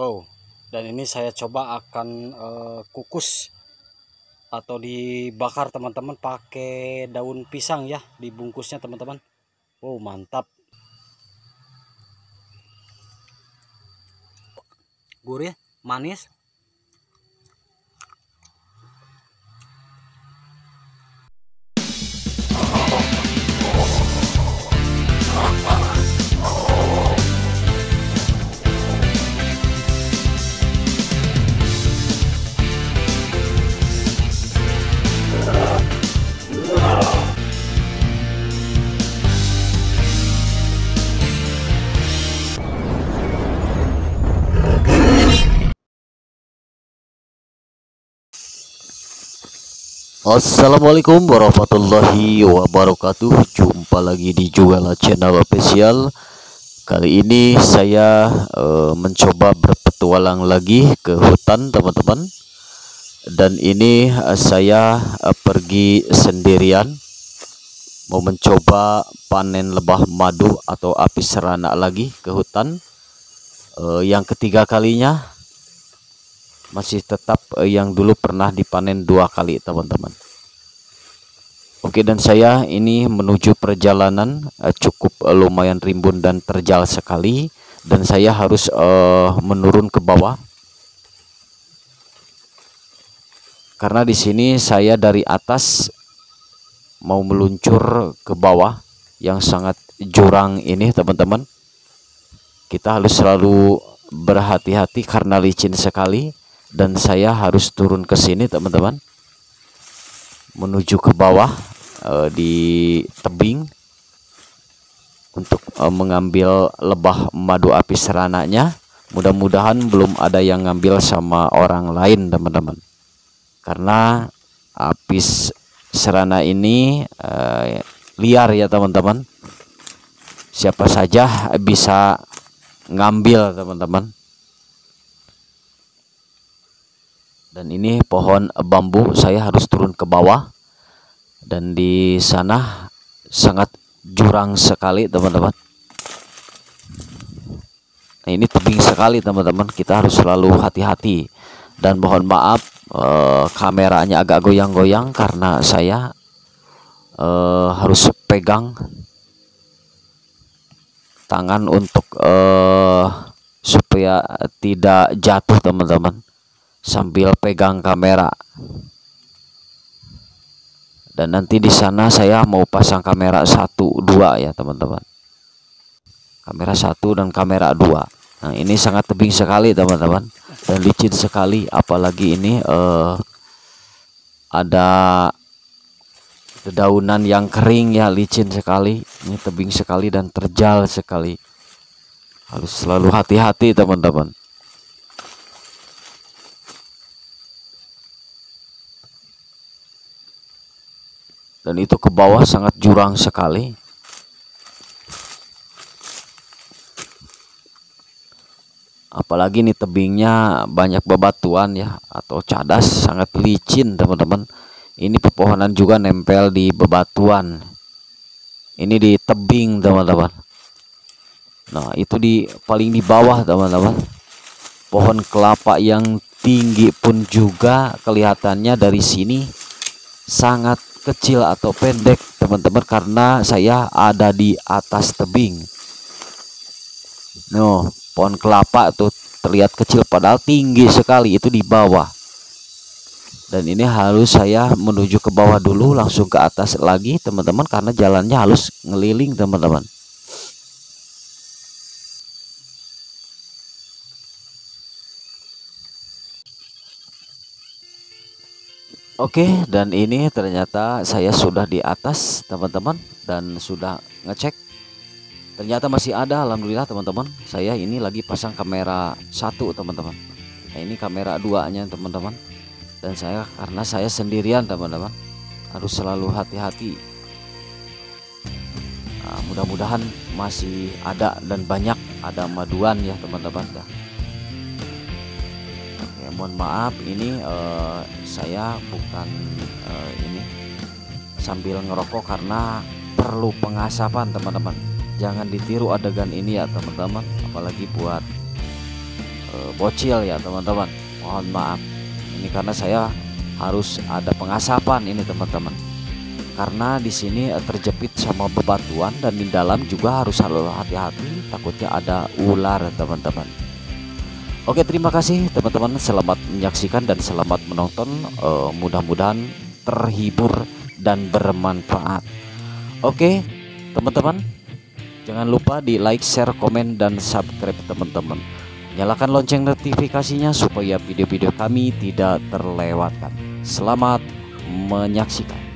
Wow, dan ini saya coba akan uh, kukus atau dibakar teman-teman pakai daun pisang ya dibungkusnya teman-teman. Wow, mantap. Gurih, manis, Assalamualaikum warahmatullahi wabarakatuh. Jumpa lagi di Juala Channel Official. Kali ini saya uh, mencoba berpetualang lagi ke hutan teman-teman. Dan ini uh, saya uh, pergi sendirian. Mau mencoba panen lebah madu atau api serana lagi ke hutan. Uh, Yang ketiga kalinya masih tetap uh, yang dulu pernah dipanen dua kali teman-teman. Oke dan saya ini menuju perjalanan uh, cukup uh, lumayan rimbun dan terjal sekali. Dan saya harus uh, menurun ke bawah. Karena di sini saya dari atas mau meluncur ke bawah yang sangat jurang ini teman-teman. Kita harus selalu berhati-hati karena licin sekali dan saya harus turun ke sini teman-teman. Menuju ke bawah uh, di tebing untuk uh, mengambil lebah madu api serananya. Mudah-mudahan belum ada yang ngambil sama orang lain teman-teman. Karena api serana ini uh, liar ya teman-teman. Siapa saja bisa ngambil teman-teman dan ini pohon bambu saya harus turun ke bawah. Dan di sana sangat jurang sekali teman-teman. Nah ini tebing sekali teman-teman. Kita harus selalu hati-hati. Dan mohon maaf eh, kameranya agak goyang-goyang karena saya eh, harus pegang tangan untuk eh, supaya tidak jatuh teman-teman sambil pegang kamera. Dan nanti di sana saya mau pasang kamera satu dua ya teman-teman. Kamera satu dan kamera dua. Nah ini sangat tebing sekali teman-teman dan licin sekali apalagi ini uh, ada dedaunan yang kering ya licin sekali ini tebing sekali dan terjal sekali harus selalu hati-hati teman-teman dan itu ke bawah sangat jurang sekali. Apalagi nih tebingnya banyak bebatuan ya atau cadas sangat licin teman-teman. Ini pepohonan juga nempel di bebatuan. Ini di tebing teman-teman. Nah itu di paling di bawah teman-teman. Pohon kelapa yang tinggi pun juga kelihatannya dari sini sangat kecil atau pendek teman-teman karena saya ada di atas tebing. No pohon kelapa tuh terlihat kecil padahal tinggi sekali itu di bawah. Dan ini harus saya menuju ke bawah dulu langsung ke atas lagi teman-teman karena jalannya halus ngeliling teman-teman Oke, dan ini ternyata saya sudah di atas, teman-teman, dan sudah ngecek. Ternyata masih ada, alhamdulillah, teman-teman. Saya ini lagi pasang kamera satu, teman-teman. Nah, ini kamera duanya, teman-teman. Dan saya karena saya sendirian, teman-teman, harus selalu hati-hati. Nah, mudah-mudahan masih ada dan banyak ada maduan ya, teman-teman. Mohon maaf ini uh, saya bukan uh, ini sambil ngerokok karena perlu pengasapan teman-teman. Jangan ditiru adegan ini ya teman-teman. Apalagi buat eh, bocil ya teman-teman. Mohon maaf. Ini karena saya harus ada pengasapan ini teman-teman. Karena di sini terjepit sama bebatuan dan di dalam juga harus selalu hati-hati. Takutnya ada ular teman-teman Oke terima kasih teman-teman. Selamat menyaksikan dan selamat menonton. Eh, mudah-mudahan terhibur dan bermanfaat. Oke teman-teman. Jangan lupa di like share komen dan subscribe teman-teman. Nyalakan lonceng notifikasinya supaya video-video kami tidak terlewatkan. Selamat menyaksikan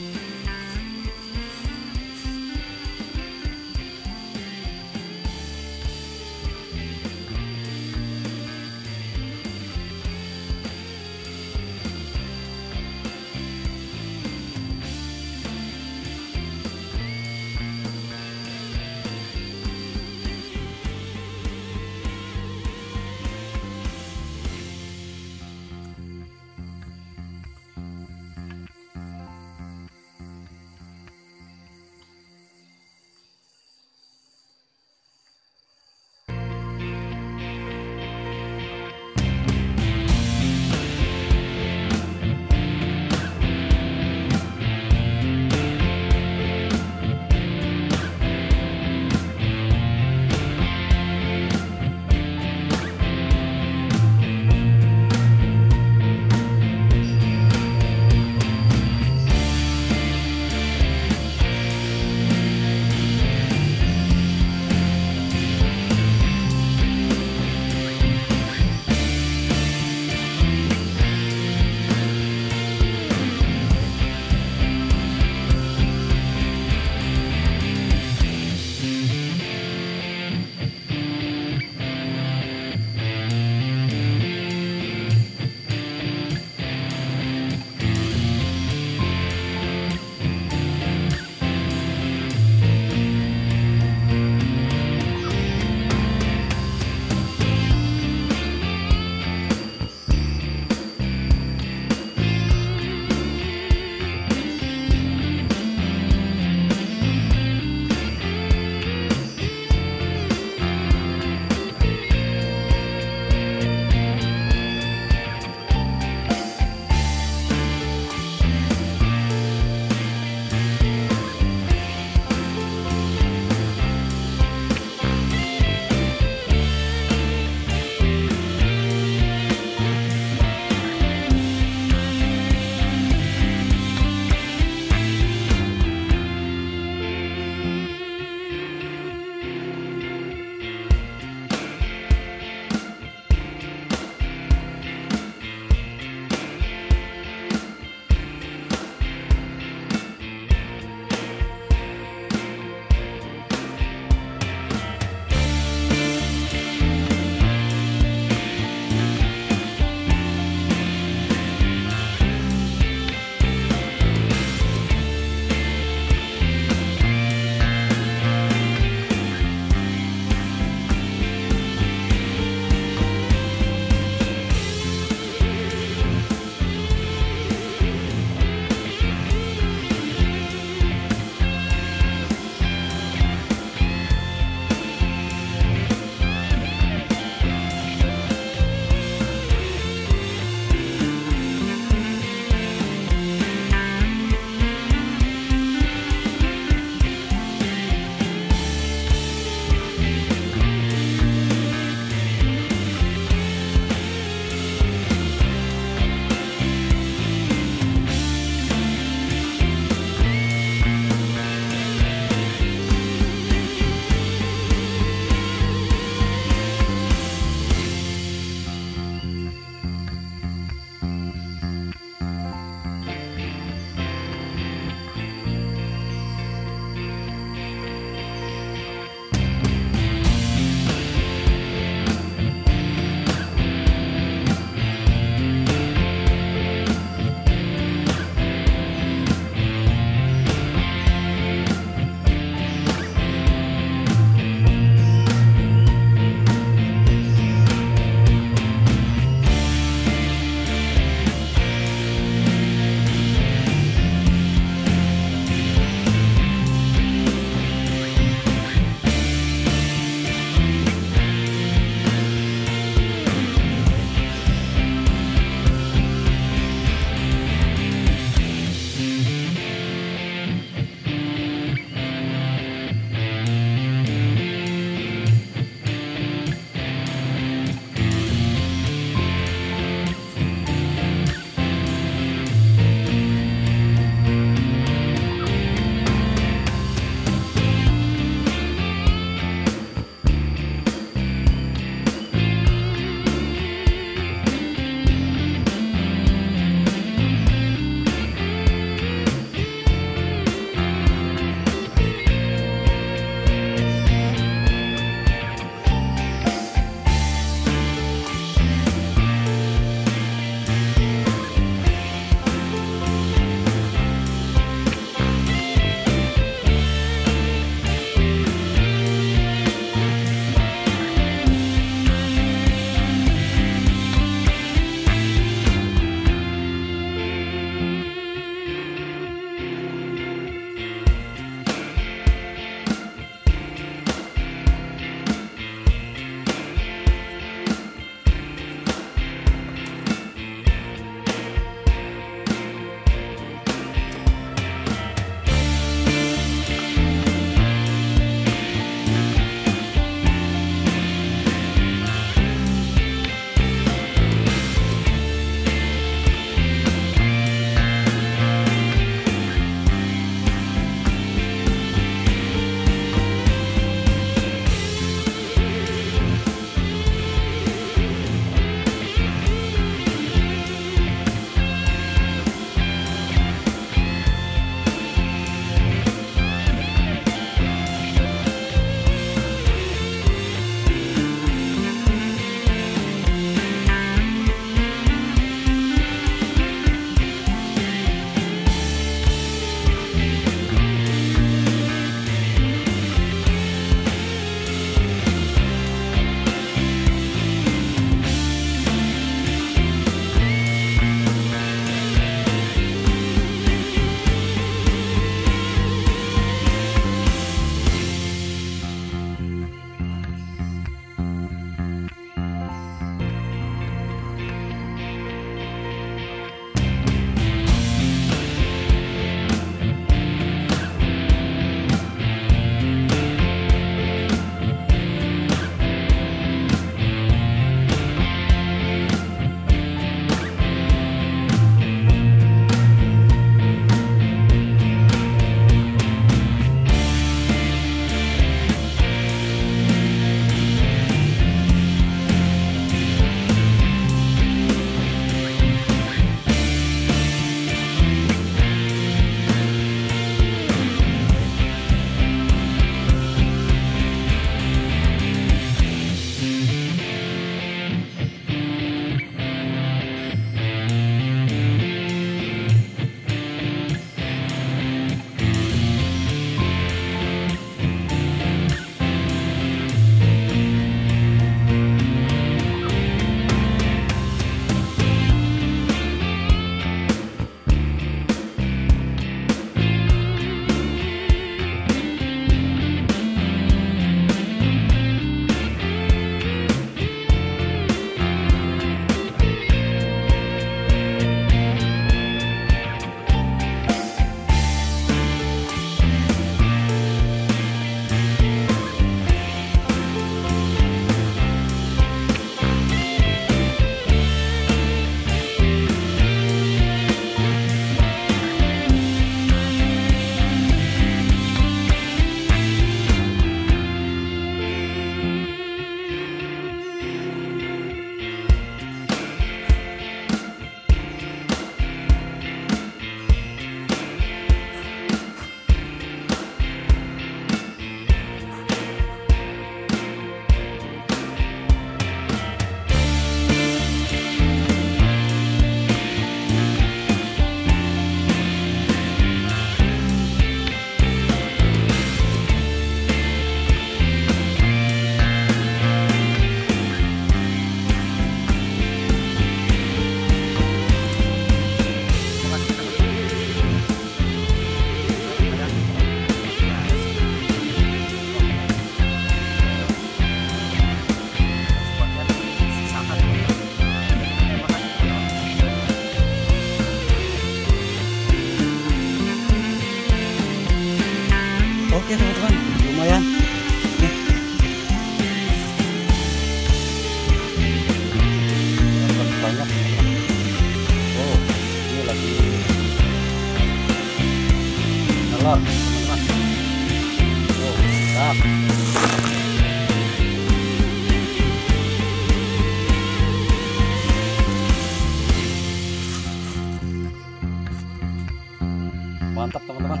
mantap teman-teman.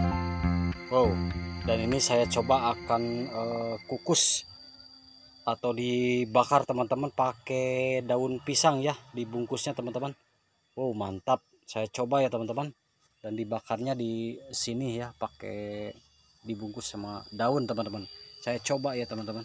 Wow. Dan ini saya coba akan eh, kukus atau dibakar teman-teman pakai daun pisang ya dibungkusnya teman-teman. Wow mantap. Saya coba ya teman-teman. Dan dibakarnya di sini ya pakai dibungkus sama daun teman-teman. Saya coba ya teman-teman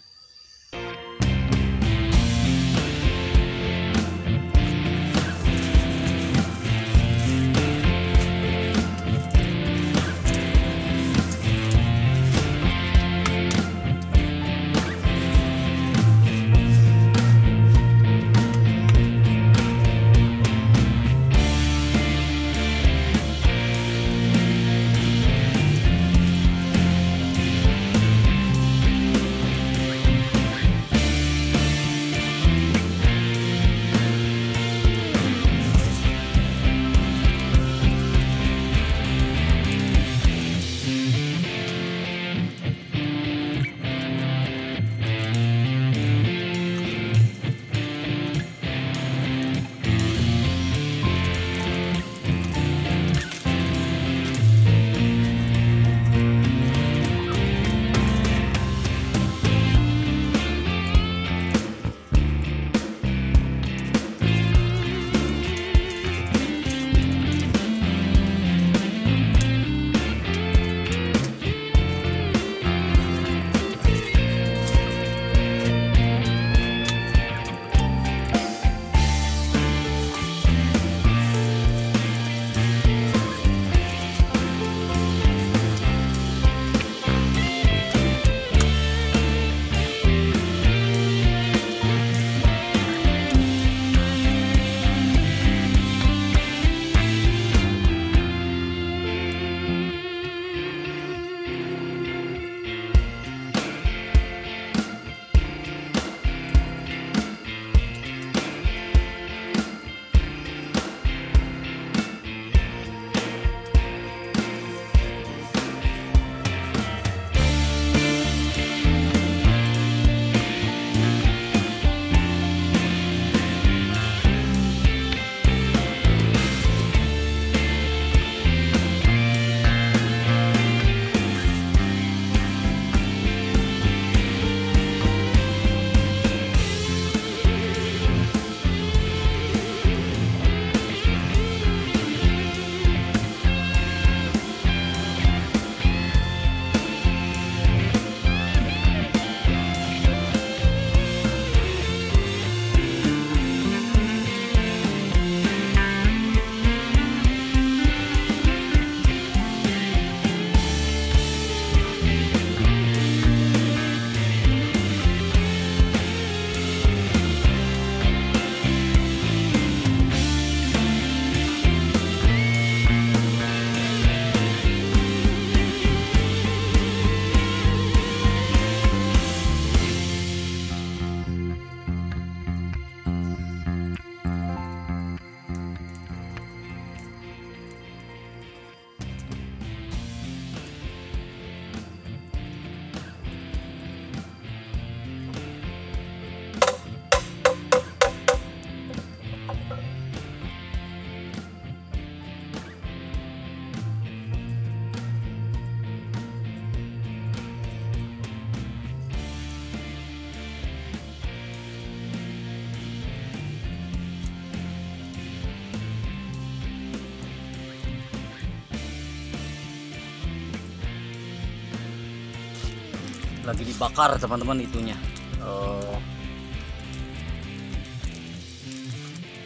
lagi dibakar teman-teman itunya. Eh,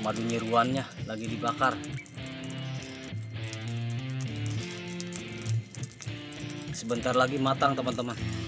madu nyeruannya lagi dibakar. Sebentar lagi matang teman-teman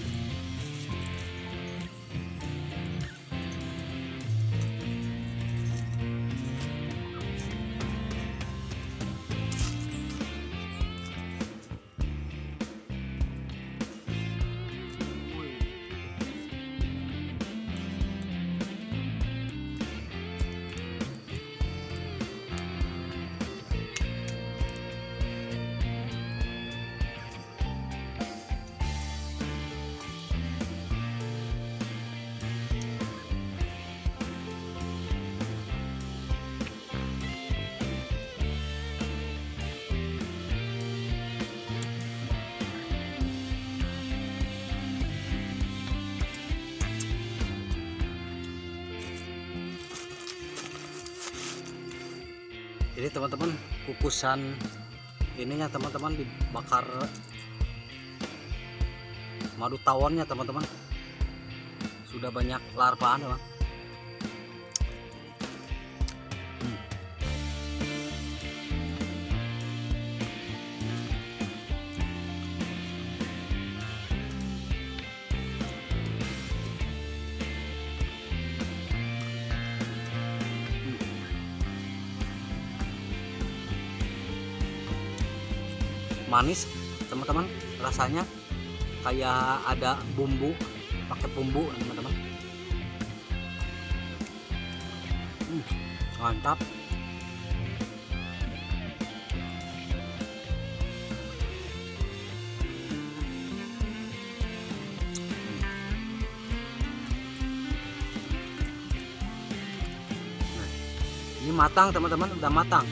ini teman-teman kukusan ininya teman-teman dibakar madu tawonnya teman-teman sudah banyak larvaan ya Bang. Manis teman-teman rasanya kayak ada bumbu pakai bumbu teman-teman. Hmm, mantap. Nah, ini matang teman-teman udah matang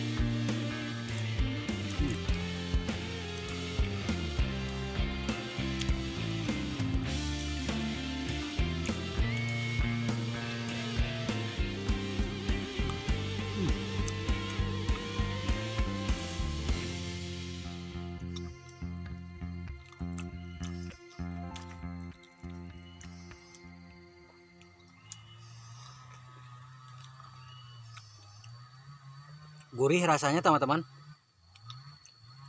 gurih rasanya teman-teman.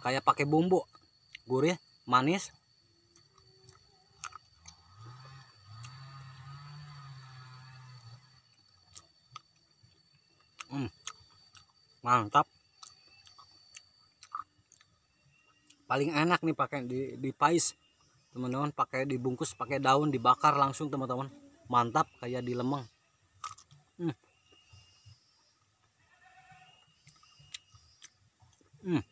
Kayak pakai bumbu. Gurih manis. Hmm, mantap. Paling enak nih pakai di di pais. Teman-teman pakai dibungkus pakai daun dibakar langsung teman-teman. Mantap kayak di lemang. Hmm. Hmm.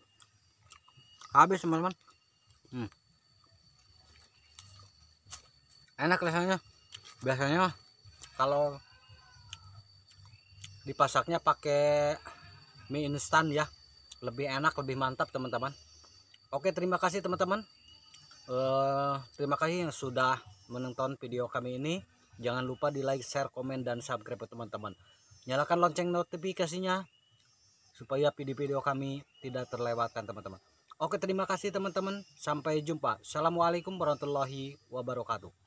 Habis teman-teman. Hmm. Enak rasanya. Biasanya kalau dipasaknya pakai mie instan ya. Lebih enak, lebih mantap teman-teman. Oke, terima kasih teman-teman. Eh, terima kasih yang sudah menonton video kami ini. Jangan lupa di like, share, komen, dan subscribe teman-teman. Nyalakan lonceng notifikasinya supaya video-video kami tidak terlewatkan teman-teman. Oke terima kasih teman-teman. Sampai jumpa. Assalamualaikum warahmatullahi wabarakatuh.